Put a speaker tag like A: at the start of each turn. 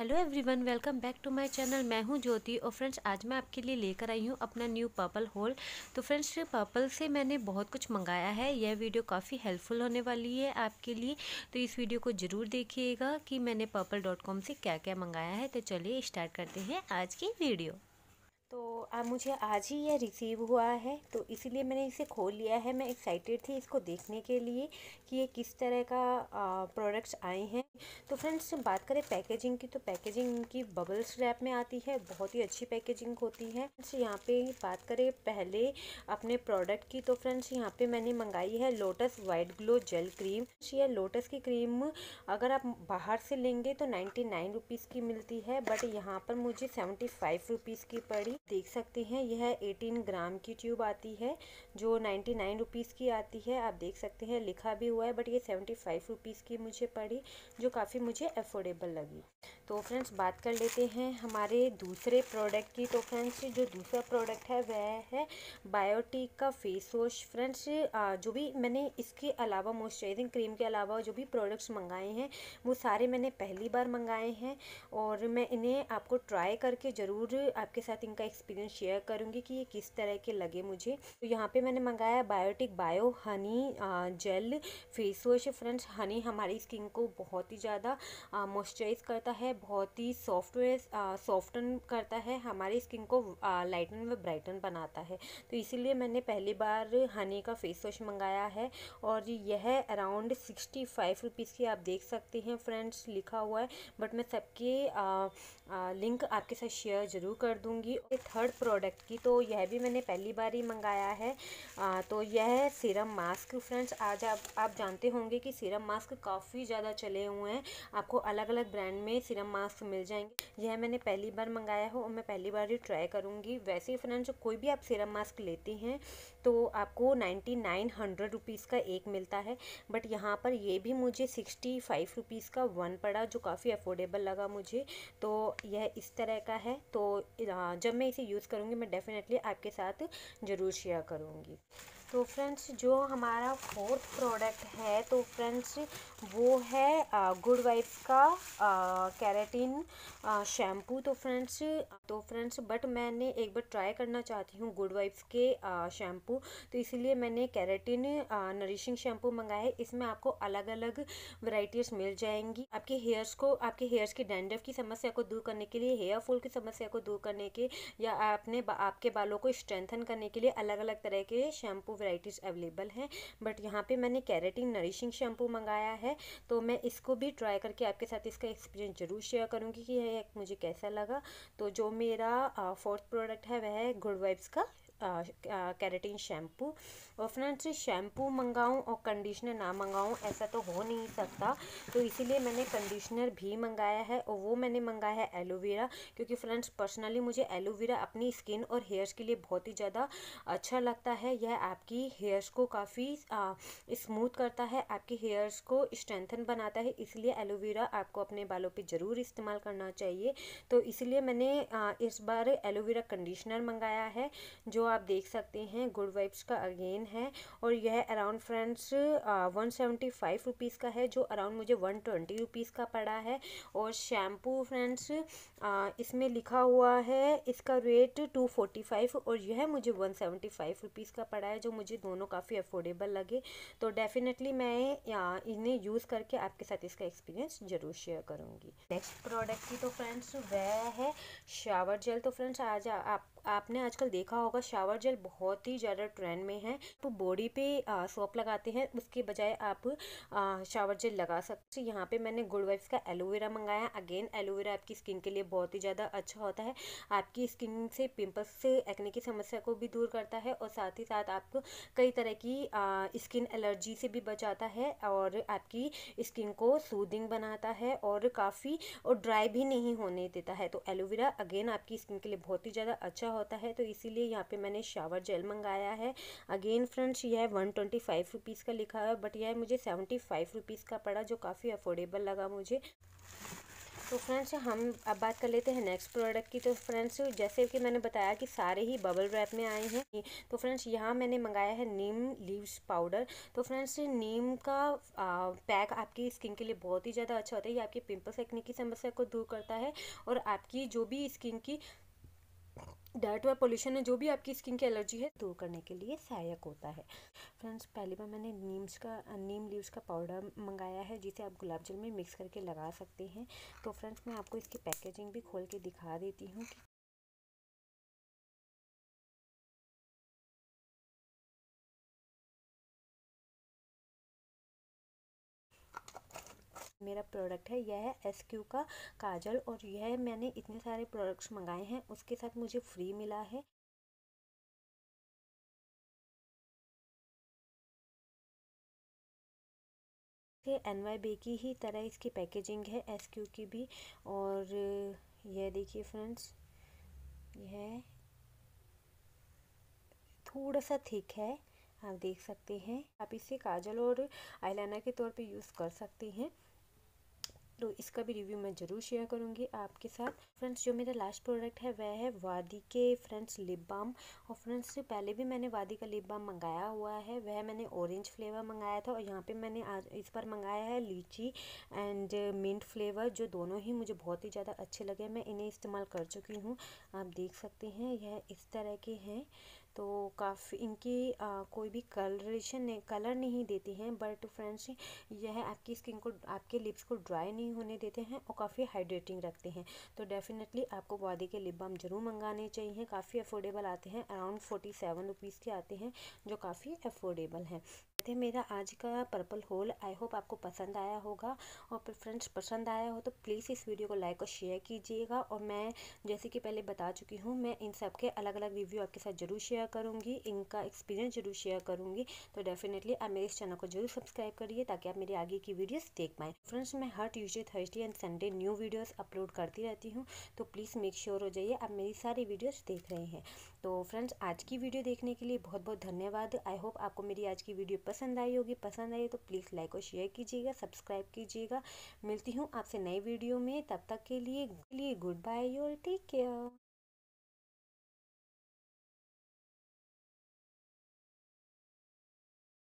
A: Hello everyone, welcome back to my channel. मैं हूँ ज्योति और फ्रेंड्स, आज मैं आपके लिए लेकर आई हूँ अपना न्यू पर्पल होल। तो फ्रेंड्स पर्पल से मैंने बहुत कुछ मंगाया है। यह वीडियो काफ़ी हेल्पफुल होने वाली है आपके लिए। तो इस वीडियो को ज़रूर देखिएगा कि मैंने पर्पल से क्या क्या मंगाया है। तो चलिए स्टार्ट करते हैं आज की वीडियो। तो अब मुझे आज ही यह रिसीव हुआ है तो इसीलिए मैंने इसे खोल लिया है। मैं एक्साइटेड थी इसको देखने के लिए कि ये किस तरह का प्रोडक्ट्स आए हैं। तो फ्रेंड्स बात करें पैकेजिंग की तो पैकेजिंग इनकी बबल्स रैप में आती है, बहुत ही अच्छी पैकेजिंग होती है। फ्रेंड्स यहाँ पे बात करें पहले अपने प्रोडक्ट की तो फ्रेंड्स यहाँ पे मैंने मंगाई है lotus white glow gel cream यह लोटस की क्रीम अगर आप बाहर से लेंगे तो नाइन्टी नाइन रुपीज़ की मिलती है बट यहाँ पर मुझे सेवेंटी फाइव रुपीज़ की पड़ी। देख सकते हैं, यह 18 ग्राम की ट्यूब आती है, जो 99 नाइन रुपीज़ की आती है, आप देख सकते हैं, लिखा भी हुआ है बट ये 75 फाइव रुपीज़ की मुझे पड़ी, जो काफ़ी मुझे अफोर्डेबल लगी। तो फ्रेंड्स, बात कर लेते हैं हमारे दूसरे प्रोडक्ट की। तो फ्रेंड्स, जो दूसरा प्रोडक्ट है, वह है बायोटिक का फेस वॉश फ्रेंड्स जो भी मैंने इसके अलावा मॉइस्चराइजिंग क्रीम के अलावा जो भी प्रोडक्ट्स मंगाए हैं, वो सारे मैंने पहली बार मंगाए हैं और मैं इन्हें आपको ट्राई करके ज़रूर आपके साथ इनका एक्सपीरियंस शेयर करूँगी कि ये किस तरह के लगे मुझे। तो यहाँ पर मैंने मंगाया Biotique bio honey gel face wash friends honey हमारी स्किन को बहुत ही ज़्यादा मॉइस्चराइज करता है बहुत ही सॉफ्टवेयर सॉफ्टन करता है हमारी स्किन को लाइटन व ब्राइटन बनाता है। तो इसीलिए मैंने पहली बार हनी का फेस वॉश मंगाया है और यह अराउंड सिक्सटी फाइव रुपीज़ की आप देख सकते हैं फ्रेंड्स लिखा हुआ है। बट मैं सबके लिंक आपके साथ शेयर ज़रूर कर दूँगी। थर्ड प्रोडक्ट की तो यह भी मैंने पहली बार ही मंगाया है। आ, तो यह सीरम मास्क फ्रेंड्स आज आप आप जानते होंगे कि सीरम मास्क काफ़ी ज़्यादा चले हुए हैं। आपको अलग अलग ब्रांड में सीरम मास्क मिल जाएँगे। यह मैंने पहली बार मंगाया है और मैं पहली बार ही ट्राई करूँगी। वैसे ही फ्रेंड्स कोई भी आप सीरम मास्क लेती हैं तो आपको नाइन्टी नाइन हंड्रेड रुपीज़ का एक मिलता है। बट यहाँ पर ये भी मुझे सिक्सटी फाइव रुपीज़ का वन पड़ा, जो काफ़ी अफोर्डेबल लगा मुझे। तो यह इस तरह का है। तो जब मैं इसे यूज़ करूँगी, मैं डेफ़िनेटली आपके साथ ज़रूर शेयर करूँगी। तो फ्रेंड्स, जो हमारा फोर्थ प्रोडक्ट है तो फ्रेंड्स, वो है गुड वाइफ का कैरेटिन शैम्पू तो फ्रेंड्स तो फ्रेंड्स बट मैंने एक बार ट्राई करना चाहती हूँ गुड वाइफ्स के शैम्पू तो इसीलिए मैंने कैरेटिन नरिशिंग शैम्पू मंगाया है। इसमें आपको अलग अलग वैरायटीज़ मिल जाएँगी। आपके हेयर्स को, आपके हेयर्स की डेंडफ की समस्या को दूर करने के लिए हेयर फॉल की समस्या को दूर करने के, या आपने, आपके बालों को स्ट्रेंथन करने के लिए अलग अलग तरह के शैम्पू वैरायटीज़ अवेलेबल हैं बट यहाँ पे मैंने कैरेटिन नरिशिंग शैम्पू मंगाया है तो मैं इसको भी ट्राई करके आपके साथ इसका एक्सपीरियंस ज़रूर शेयर करूँगी कि यह मुझे कैसा लगा। तो जो मेरा फोर्थ प्रोडक्ट है, वह है गुड वाइब्स का कैरेटिन शैम्पू। और फ्रेंड्स शैम्पू मंगाऊं और कंडीशनर ना मंगाऊं ऐसा तो हो नहीं सकता। तो इसीलिए मैंने कंडीशनर भी मंगाया है और वो मैंने मंगाया है एलोवेरा क्योंकि फ्रेंड्स पर्सनली मुझे एलोवेरा अपनी स्किन और हेयर्स के लिए बहुत ही ज़्यादा अच्छा लगता है। यह आपकी हेयर्स को काफ़ी स्मूथ करता है आपके हेयर्स को स्ट्रेंथन बनाता है। इसलिए एलोवेरा आपको अपने बालों पर ज़रूर इस्तेमाल करना चाहिए। तो इसलिए मैंने आ, इस बार एलोवेरा कंडीशनर मंगाया है जो आप देख सकते हैं गुड वाइब्स का अगेन है और यह around friends one seventy five rupees का है, जो अराउंड मुझे वन ट्वेंटी रुपीज़ का पड़ा है और शैम्पू फ्रेंड्स इसमें लिखा हुआ है, इसका रेट टू फोर्टी फाइव और यह मुझे वन सेवेंटी फाइव रुपीज़ का पड़ा है, जो मुझे दोनों काफ़ी अफोर्डेबल लगे। तो डेफिनेटली मैं इन्हें यूज़ करके आपके साथ इसका एक्सपीरियंस ज़रूर शेयर करूँगी। नेक्स्ट प्रोडक्ट की तो फ्रेंड्स वह है शावर जेल तो फ्रेंड्स आज आप आपने आजकल देखा होगा शावर जेल बहुत ही ज़्यादा ट्रेंड में है। तो बॉडी पे सोप लगाते हैं उसके बजाय आप आ, शावर जेल लगा सकते यहाँ पे मैंने गुड वाइफ्स का एलोवेरा मंगाया। अगेन एलोवेरा आपकी स्किन के लिए बहुत ही ज़्यादा अच्छा होता है। आपकी स्किन से पिंपल्स से एक्ने की समस्या को भी दूर करता है और साथ ही साथ आपको कई तरह की आ, स्किन एलर्जी से भी बचाता है और आपकी स्किन को सूदिंग बनाता है और काफ़ी और ड्राई भी नहीं होने देता है। तो एलोवेरा अगेन आपकी स्किन के लिए बहुत ही ज़्यादा अच्छा होता है तो इसीलिए यहाँ पे मैंने शावर जेल मंगाया है। अगेन फ्रेंड्स यह वन ट्वेंटी फाइव रुपीज़ का लिखा है बट यह मुझे सेवेंटी फाइव रुपीज़ का पड़ा जो काफ़ी अफोर्डेबल लगा मुझे। तो फ्रेंड्स हम अब बात कर लेते हैं नेक्स्ट प्रोडक्ट की। तो फ्रेंड्स जैसे कि मैंने बताया कि सारे ही बबल रैप में आए हैं तो फ्रेंड्स यहाँ मैंने मंगाया है नीम लीव्स पाउडर तो फ्रेंड्स नीम का आ, पैक आपकी स्किन के लिए बहुत ही ज़्यादा अच्छा होता है। ये आपकी पिंपल्स एक्ने की समस्या को दूर करता है और आपकी जो भी स्किन की डाइट व पोल्यूशन है जो भी आपकी स्किन की एलर्जी है, दूर करने के लिए सहायक होता है। फ्रेंड्स पहली बार मैंने नीम्स का नीम लीव्स का पाउडर मंगाया है, जिसे आप गुलाब जल में मिक्स करके लगा सकते हैं। तो फ्रेंड्स मैं आपको इसकी पैकेजिंग भी खोल के दिखा देती हूँ कि मेरा प्रोडक्ट है, यह है एस क्यू का काजल और यह मैंने इतने सारे प्रोडक्ट्स मंगाए हैं, उसके साथ मुझे फ्री मिला है। एन वाई बे की ही तरह इसकी पैकेजिंग है एस क्यू की भी और यह देखिए फ्रेंड्स यह थोड़ा सा थिक है, आप देख सकते हैं। आप इसे काजल और आईलाइनर के तौर पे यूज़ कर सकते हैं। तो इसका भी रिव्यू मैं ज़रूर शेयर करूँगी आपके साथ। फ्रेंड्स जो मेरा लास्ट प्रोडक्ट है, वह है वादी के फ्रेंड्स लिप बाम और फ्रेंड्स पहले भी मैंने वादी का लिप बाम मंगाया हुआ है। वह मैंने ऑरेंज फ्लेवर मंगाया था और यहाँ पे मैंने आज इस बार मंगाया है लीची एंड मिंट फ्लेवर जो दोनों ही मुझे बहुत ही ज़्यादा अच्छे लगे मैं इन्हें इस्तेमाल कर चुकी हूँ। आप देख सकते हैं, यह इस तरह के हैं। तो काफ़ी इनकी आ, कोई भी कलरेशन कलर नहीं देती हैं बट फ्रेंड्स यह आपकी स्किन को आपके लिप्स को ड्राई नहीं होने देते हैं और काफ़ी हाइड्रेटिंग रखते हैं। तो डेफिनेटली आपको बॉडी के लिप बाम ज़रूर मंगाने चाहिए। काफ़ी अफोर्डेबल आते हैं अराउंड फोर्टी सेवन रुपीज़ के आते हैं जो काफ़ी अफोर्डेबल हैं। थे मेरा आज का पर्पल होल आई होप आपको पसंद आया होगा और फ्रेंड्स पसंद आया हो तो प्लीज़ इस वीडियो को लाइक और शेयर कीजिएगा और मैं जैसे कि पहले बता चुकी हूँ, मैं इन सब के अलग अलग रिव्यू आपके साथ ज़रूर शेयर करूँगी, इनका एक्सपीरियंस ज़रूर शेयर करूँगी तो डेफिनेटली आप मेरे इस चैनल को ज़रूर सब्सक्राइब करिए ताकि आप मेरे आगे की वीडियोज़ देख पाएँ। फ्रेंड्स, मैं हर Tuesday Thursday and Sunday new videos upload करती रहती हूँ तो प्लीज़ मेक श्योर हो जाइए आप मेरी सारी वीडियोज़ देख रहे हैं। तो फ्रेंड्स, आज की वीडियो देखने के लिए बहुत बहुत धन्यवाद, आई होप आपको मेरी आज की वीडियो पसंद आई होगी, पसंद आई तो प्लीज़ लाइक और शेयर कीजिएगा सब्सक्राइब कीजिएगा। मिलती हूँ आपसे नई वीडियो में, तब तक के लिए good bye your take care